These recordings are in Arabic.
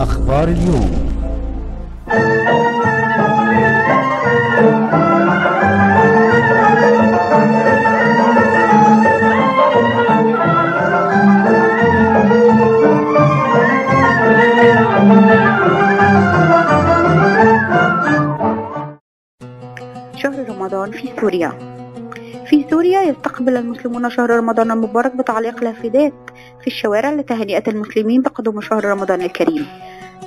أخبار اليوم. شهر رمضان في سوريا. في سوريا يستقبل المسلمون شهر رمضان المبارك بتعليق لافتات في الشوارع لتهنئة المسلمين بقدوم شهر رمضان الكريم.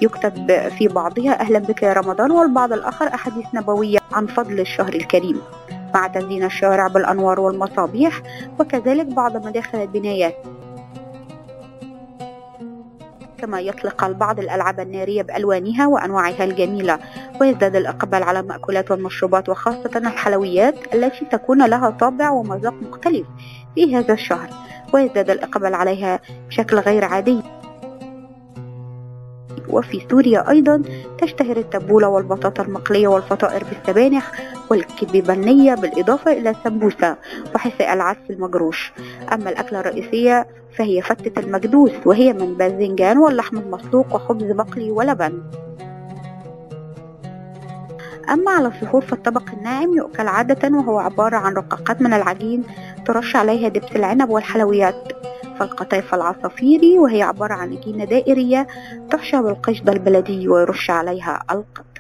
يكتب في بعضها. أهلا بك يا رمضان. والبعض الآخر أحاديث نبوية عن فضل الشهر الكريم مع تزيين الشوارع بالأنوار والمصابيح وكذلك بعض مداخل البنايات. كما يطلق البعض الألعاب النارية بألوانها وأنواعها الجميلة ويزداد الإقبال على المأكولات والمشروبات وخاصة الحلويات التي تكون لها طابع ومذاق مختلف في هذا الشهر ويزداد الإقبال عليها بشكل غير عادي. وفي سوريا أيضا تشتهر التبولة والبطاطا المقلية والفطائر بالسبانخ والكبيبة النية بالإضافة إلى السمبوسة وحساء العدس المجروش. أما الأكلة الرئيسية فهي فتة المكدوس وهي من باذنجان واللحم المسلوق وخبز مقلي ولبن. أما على السحور فالطبق الناعم يؤكل عادة وهو عبارة عن رقاقات من العجين ترش عليها دبس العنب والحلويات. فالقطيفة العصافيري وهي عبارة عن عجينة دائرية تحشى بالقشطة البلدي ويرش عليها القطر